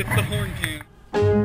it's the horn can.